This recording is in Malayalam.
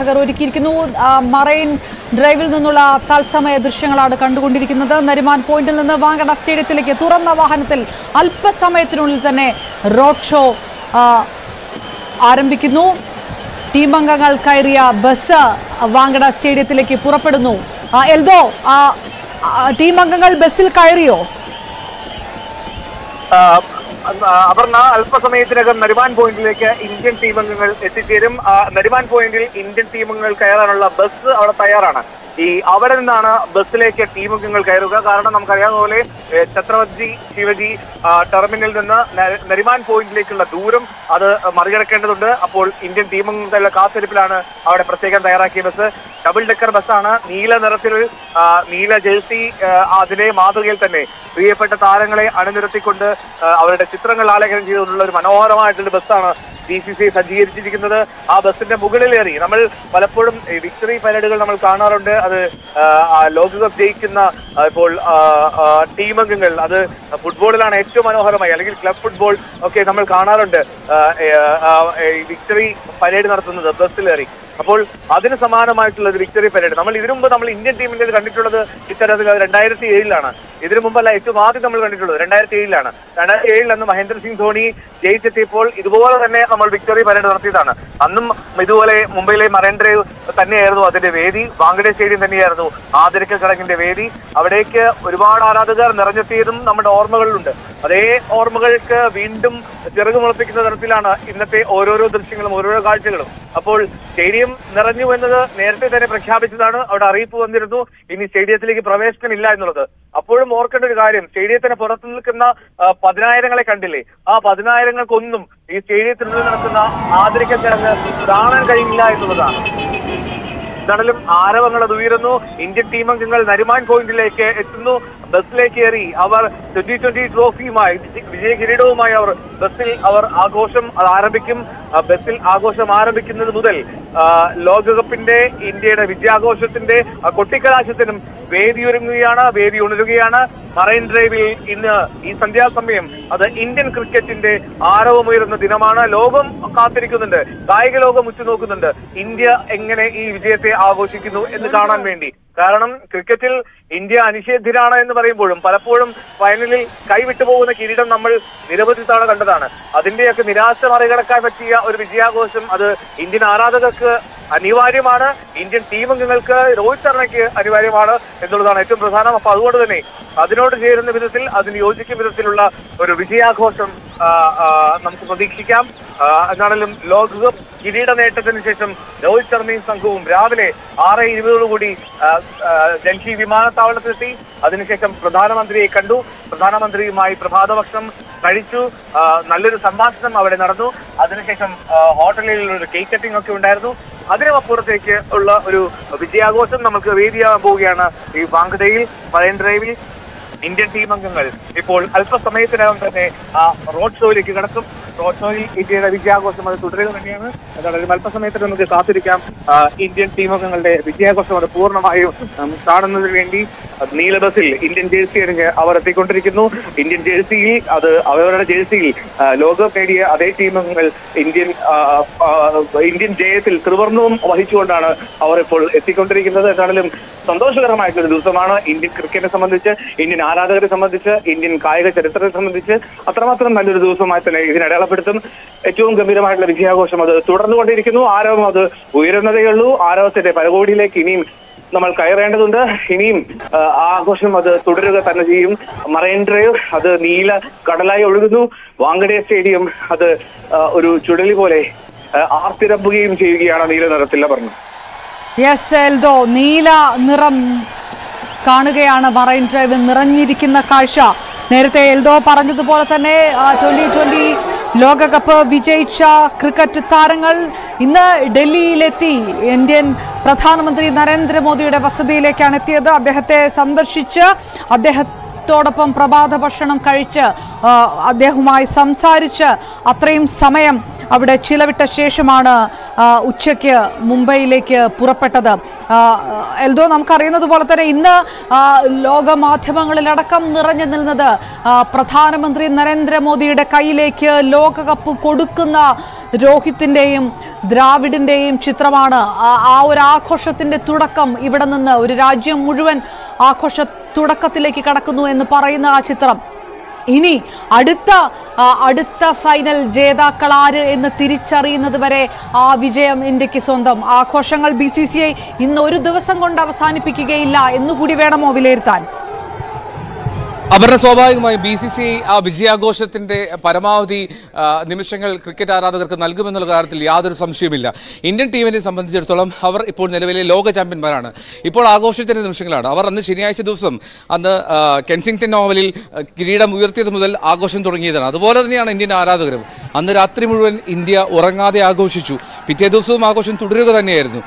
പ്രവർത്തകർ ഒരുക്കിയിരിക്കുന്നു. മറൈൻ ഡ്രൈവിൽ നിന്നുള്ള തത്സമയ ദൃശ്യങ്ങളാണ് കണ്ടുകൊണ്ടിരിക്കുന്നത്. നരിമാൻ പോയിന്റിൽ നിന്ന് വാങ്കട സ്റ്റേഡിയത്തിലേക്ക് തുറന്ന വാഹനത്തിൽ അല്പസമയത്തിനുള്ളിൽ തന്നെ റോഡ് ഷോ ആരംഭിക്കുന്നു. ടീം അംഗങ്ങൾ കയറിയ ബസ് വാങ്കട സ്റ്റേഡിയത്തിലേക്ക് പുറപ്പെടുന്നു. എൽദോ ടീം അംഗങ്ങൾ ബസ്സിൽ കയറിയോ? അപർണ അല്പസമയത്തിനകം നരിമാൻ പോയിന്റിലേക്ക് ഇന്ത്യൻ ടീം അംഗങ്ങൾ എത്തിച്ചേരും നരിവാൻ പോയിന്റിൽ ഇന്ത്യൻ ടീം അംഗങ്ങൾ കയറാനുള്ള ബസ് അവിടെ തയ്യാറാണ്. ഈ അവിടെ നിന്നാണ് ബസ്സിലേക്ക് ടീമംഗങ്ങൾ കയറുക. കാരണം നമുക്കറിയാവുന്ന പോലെ ഛത്രപതി ശിവജി ടെർമിനലിൽ നിന്ന് നരിമാൻ പോയിന്റിലേക്കുള്ള ദൂരം അത് മറികടക്കേണ്ടതുണ്ട്. അപ്പോൾ ഇന്ത്യൻ ടീമംഗങ്ങളുടെ കാത്തിരിപ്പിലാണ് അവിടെ പ്രത്യേകം തയ്യാറാക്കിയ ബസ്. ഡബിൾ ഡെക്കർ ബസ്സാണ് നീല നിറത്തിൽ നീല ജേഴ്സി അതിലെ മാതൃകയിൽ തന്നെ പ്രിയപ്പെട്ട താരങ്ങളെ അണിനിരത്തിക്കൊണ്ട് അവരുടെ ചിത്രങ്ങൾ ആലേഖനം ചെയ്തുകൊണ്ടുള്ള ഒരു മനോഹരമായിട്ടുള്ള ബസ്സാണ് ബി സി സി സജ്ജീകരിച്ചിരിക്കുന്നത് ആ ബസിന്റെ മുകളിലേറി നമ്മൾ പലപ്പോഴും വിക്ടറി പരേഡുകൾ നമ്മൾ കാണാറുണ്ട്. അത് ലോകകപ്പ് ജയിക്കുന്ന ഇപ്പോൾ ആ, ആ, ടീം അംഗങ്ങൾ. അത് ഫുട്ബോളിലാണ് ഏറ്റവും മനോഹരമായി. അല്ലെങ്കിൽ ക്ലബ് ഫുട്ബോൾ ഒക്കെ നമ്മൾ കാണാറുണ്ട്. വിക്ടറി പരേഡ് നടത്തുന്നത് ബസ്സിലേറി അപ്പോൾ അതിന് സമാനമായിട്ടുള്ള ഒരു വിക്ടറി പരേഡ് നമ്മൾ ഇതിനു മുമ്പ് നമ്മൾ ഇന്ത്യൻ ടീമിന്റെ കണ്ടിട്ടുള്ളത് ഇത്തരത്തിൽ രണ്ടായിരത്തി ഏഴിലാണ് ഇതിനു മുമ്പല്ല ഏറ്റവും ആദ്യം നമ്മൾ കണ്ടിട്ടുള്ളത് രണ്ടായിരത്തി ഏഴിലാണ് രണ്ടായിരത്തി ഏഴിൽ അന്ന് മഹേന്ദ്ര സിംഗ് ധോണി ജയിച്ചെത്തിയപ്പോൾ ഇതുപോലെ തന്നെ നമ്മൾ വിക്ടറി പരേഡ് നടത്തിയതാണ്. അന്നും ഇതുപോലെ മുംബൈയിലെ മറൈൻ തന്നെയായിരുന്നു അതിന്റെ വേദി. വാങ്കഡെ സ്റ്റേഡിയം തന്നെയായിരുന്നു. ആദരിക്കൽ ചടങ്ങിന്റെ വേദി. അവിടേക്ക് ഒരുപാട് ആരാധകർ നിറഞ്ഞെത്തിയതും നമ്മുടെ ഓർമ്മകളിലുണ്ട്. അതേ ഓർമ്മകൾക്ക് വീണ്ടും ചിറകുമുളപ്പിക്കുന്ന തരത്തിലാണ് ഇന്നത്തെ ഓരോരോ ദൃശ്യങ്ങളും ഓരോരോ കാഴ്ചകളും. അപ്പോൾ സ്റ്റേഡിയം നിറഞ്ഞു എന്നത് നേരത്തെ തന്നെ പ്രഖ്യാപിച്ചതാണ്. അവിടെ അറിയിപ്പ് വന്നിരുന്നു. ഇനി സ്റ്റേഡിയത്തിലേക്ക് പ്രവേശനമില്ല എന്നുള്ളത്. അപ്പോഴും ഓർക്കേണ്ട ഒരു കാര്യം സ്റ്റേഡിയത്തിന് പുറത്തു നിൽക്കുന്ന പതിനായിരങ്ങളെ കണ്ടില്ലേ? ആ പതിനായിരങ്ങൾക്കൊന്നും ഈ സ്റ്റേഡിയത്തിനുള്ളിൽ നടക്കുന്ന ആദരിക്കൽ ചടങ്ങ് കാണാൻ കഴിയില്ല എന്നുള്ളതാണ്. എന്താണെങ്കിലും ആരവങ്ങൾ അത് ഉയരുന്നു. ഇന്ത്യൻ ടീം അംഗങ്ങൾ നരിമാൻ പോയിന്റിലേക്ക് എത്തുന്നു. ബസ്സിലേക്ക് കയറി അവർ ട്വന്റി ട്വന്റി ട്രോഫിയുമായി വിജയ- കിരീടവുമായി അവർ ബസ്സിൽ അവർ ആഘോഷം ആരംഭിക്കും. ബസ്സിൽ ആഘോഷം ആരംഭിക്കുന്നത് മുതൽ ലോകകപ്പിന്റെ ഇന്ത്യയുടെ വിജയാഘോഷത്തിന്റെ കൊട്ടിക്കലാശത്തിനും വേദി വേദിയൊരുങ്ങുകയാണ് വേദി ഉണരുകയാണ്. മറൈൻ ഡ്രൈവിൽ ഇന്ന് ഈ സന്ധ്യാസമയം അത് ഇന്ത്യൻ ക്രിക്കറ്റിന്റെ ആരവമുയരുന്ന ദിനമാണ്. ലോകം കാത്തിരിക്കുന്നുണ്ട്. കായിക ലോകം ഉറ്റുനോക്കുന്നുണ്ട്. ഇന്ത്യ എങ്ങനെ ഈ വിജയത്തെ ആഘോഷിക്കുന്നു എന്ന് കാണാൻ വേണ്ടി. കാരണം ക്രിക്കറ്റിൽ ഇന്ത്യ അനിഷേധ്യരാണ് എന്ന് പറയുമ്പോഴും പലപ്പോഴും ഫൈനലിൽ കൈവിട്ടു പോകുന്ന കിരീടം നമ്മൾ നിരവധി തവണ കണ്ടതാണ്. അതിന്റെയൊക്കെ നിരാശ മറികടക്കാൻ പറ്റിയ ഒരു വിജയാഘോഷം അത് ഇന്ത്യൻ ആരാധകർക്ക് അനിവാര്യമാണ്. ഇന്ത്യൻ ടീം അംഗങ്ങൾക്ക് രോഹിത് ശർമ്മയ്ക്ക് അനിവാര്യമാണ് എന്നുള്ളതാണ് ഏറ്റവും പ്രധാനം. അപ്പൊ അതുകൊണ്ട് തന്നെ അതിനോട് ചേരുന്ന വിധത്തിൽ അതിന് യോജിക്കും വിധത്തിലുള്ള ഒരു വിജയാഘോഷം നമുക്ക് പ്രതീക്ഷിക്കാം. എന്നാണെങ്കിലും ലോകകപ്പ് കിരീട നേട്ടത്തിന് ശേഷം രോഹിത് ശർമ്മയും സംഘവും രാവിലെ ആറ് ഇരുപതോടുകൂടി ഡൽഹി വിമാനത്താവളത്തിലെത്തി. അതിനുശേഷം പ്രധാനമന്ത്രിയെ കണ്ടു. പ്രധാനമന്ത്രിയുമായി പ്രഭാതഭക്ഷണം കഴിച്ചു. നല്ലൊരു സംഭാഷണം അവിടെ നടന്നു. അതിനുശേഷം ഹോട്ടലിൽ ഒരു കേക്ക് കട്ടിംഗ് ഒക്കെ ഉണ്ടായിരുന്നു. അതിനും അപ്പുറത്തേക്ക് ഉള്ള ഒരു വിജയാഘോഷം നമുക്ക് വേദിയാകാൻ പോവുകയാണ് ഈ വാങ്കഡയിൽ മറൈൻ ഡ്രൈവിൽ ഇന്ത്യൻ ടീം അംഗങ്ങൾ ഇപ്പോൾ അല്പസമയത്തിനകം തന്നെ ആ റോഡ് ഷോയിലേക്ക് കടക്കും. റോഡ് ഷോയിൽ ഇന്ത്യയുടെ വിജയാഘോഷം അത് തുടരുക തന്നെയാണ്. അതായത് അല്പസമയത്തിന് നമുക്ക് കാത്തിരിക്കാം. ഇന്ത്യൻ ടീം അംഗങ്ങളുടെ വിജയാഘോഷം അത് പൂർണമായും കാണുന്നതിന് വേണ്ടി. നീല ബസ്സിൽ ഇന്ത്യൻ ജേഴ്സി അണിഞ്ഞ് അവർ എത്തിക്കൊണ്ടിരിക്കുന്നു. ഇന്ത്യൻ ജേഴ്സിയിൽ അത് അവരുടെ ജേഴ്സിയിൽ ലോകം നേടിയ അതേ ടീം അംഗങ്ങൾ ഇന്ത്യൻ ഇന്ത്യൻ ജയത്തിൽ ത്രിവർണവും വഹിച്ചുകൊണ്ടാണ് അവർ ഇപ്പോൾ എത്തിക്കൊണ്ടിരിക്കുന്നത്. എന്നാലും സന്തോഷകരമായിട്ടുള്ള ദിവസമാണ് ഇന്ത്യൻ ക്രിക്കറ്റിനെ സംബന്ധിച്ച്. ഇന്ത്യൻ ആരാധകരെ സംബന്ധിച്ച് ഇന്ത്യൻ കായിക ചരിത്രത്തെ സംബന്ധിച്ച് അത്രമാത്രം നല്ലൊരു ദിവസമായി തന്നെ ഇതിനെ അടയാളപ്പെടുത്തും. ഏറ്റവും ഗംഭീരമായിട്ടുള്ള വിജയാഘോഷം അത് തുടർന്നുകൊണ്ടിരിക്കുന്നു. ആരവം അത് ഉയരുന്നതേ ഉള്ളൂ. ആരവത്തിന്റെ പരകോടിയിലേക്ക് ഇനിയും നമ്മൾ കയറേണ്ടതുണ്ട്. ഇനിയും ആഘോഷം അത് തുടരുക തന്നെ ചെയ്യും. മറൈൻ ഡ്രൈവ് അത് നീല കടലായി ഒഴുകുന്നു. വാങ്കഡെ സ്റ്റേഡിയം അത് ഒരു ചുഴലി പോലെ ആർത്തിരമ്പുകയും ചെയ്യുകയാണ് നീല നിറത്തില്ല പറഞ്ഞു യെസ് എൽദോ നീല നിറം കാണുകയാണ് മറൈൻ ഡ്രൈവ് നിറഞ്ഞിരിക്കുന്ന കാഴ്ച. നേരത്തെ എൽദോ പറഞ്ഞതുപോലെ തന്നെ ട്വന്റി ട്വന്റി ലോകകപ്പ് വിജയിച്ച ക്രിക്കറ്റ് താരങ്ങൾ ഇന്ന് ഡൽഹിയിലെത്തി. ഇന്ത്യൻ പ്രധാനമന്ത്രി നരേന്ദ്രമോദിയുടെ വസതിയിലേക്കാണ് എത്തിയത്. അദ്ദേഹത്തെ സന്ദർശിച്ച് അദ്ദേഹത്തോടൊപ്പം പ്രഭാത ഭക്ഷണം കഴിച്ച് അദ്ദേഹവുമായി സംസാരിച്ച് അത്രയും സമയം അവിടെ ചിലവിട്ട ശേഷമാണ് ഉച്ചയ്ക്ക് മുംബൈയിലേക്ക് പുറപ്പെട്ടത്. എൽദോ നമുക്കറിയുന്നത് പോലെ തന്നെ ഇന്ന് ലോകമാധ്യമങ്ങളിലടക്കം നിറഞ്ഞു നിന്നത് പ്രധാനമന്ത്രി നരേന്ദ്രമോദിയുടെ കയ്യിലേക്ക് ലോകകപ്പ് കൊടുക്കുന്ന രോഹിത്തിന്റെയും ദ്രാവിഡിന്റെയും ചിത്രമാണ്. ആ- ഒരു ആഘോഷത്തിന്റെ തുടക്കം ഇവിടെ നിന്ന് ഒരു രാജ്യം മുഴുവൻ ആഘോഷ തുടക്കത്തിലേക്ക് കടക്കുന്നു എന്ന് പറയുന്ന ആ ചിത്രം. ഇനി അടുത്ത അടുത്ത ഫൈനൽ ജേതാക്കൾ ആര് എന്ന് തിരിച്ചറിയുന്നത് വരെ ആ വിജയം ഇന്ത്യയ്ക്ക് സ്വന്തം. ആഘോഷങ്ങൾ ബി സി സി ഐ ഇന്ന് ഒരു ദിവസം കൊണ്ട് അവസാനിപ്പിക്കുകയില്ല. എന്നുകൂടി വേണമോ വിലയിരുത്താൻ അപർണ സ്വാഭാവികമായും ബി സി സി ആ വിജയാഘോഷത്തിന്റെ പരമാവധി നിമിഷങ്ങൾ ക്രിക്കറ്റ് ആരാധകർക്ക് നൽകുമെന്നുള്ള കാര്യത്തിൽ യാതൊരു സംശയവുമില്ല. ഇന്ത്യൻ ടീമിനെ സംബന്ധിച്ചിടത്തോളം അവർ ഇപ്പോൾ നിലവിലെ ലോക ചാമ്പ്യന്മാരാണ്. ഇപ്പോൾ ആഘോഷത്തിന്റെ നിമിഷങ്ങളാണ്. അവർ അന്ന് ശനിയാഴ്ച ദിവസം അന്ന് കെൻസിംഗ്ടൺ നോവലിൽ കിരീടം ഉയർത്തിയത് മുതൽ ആഘോഷം തുടങ്ങിയതാണ്. അതുപോലെ തന്നെയാണ് ഇന്ത്യൻ ആരാധകരും. അന്ന് രാത്രി മുഴുവൻ ഇന്ത്യ ഉറങ്ങാതെ ആഘോഷിച്ചു. പിറ്റേ ദിവസവും ആഘോഷം തുടരുക തന്നെയായിരുന്നു.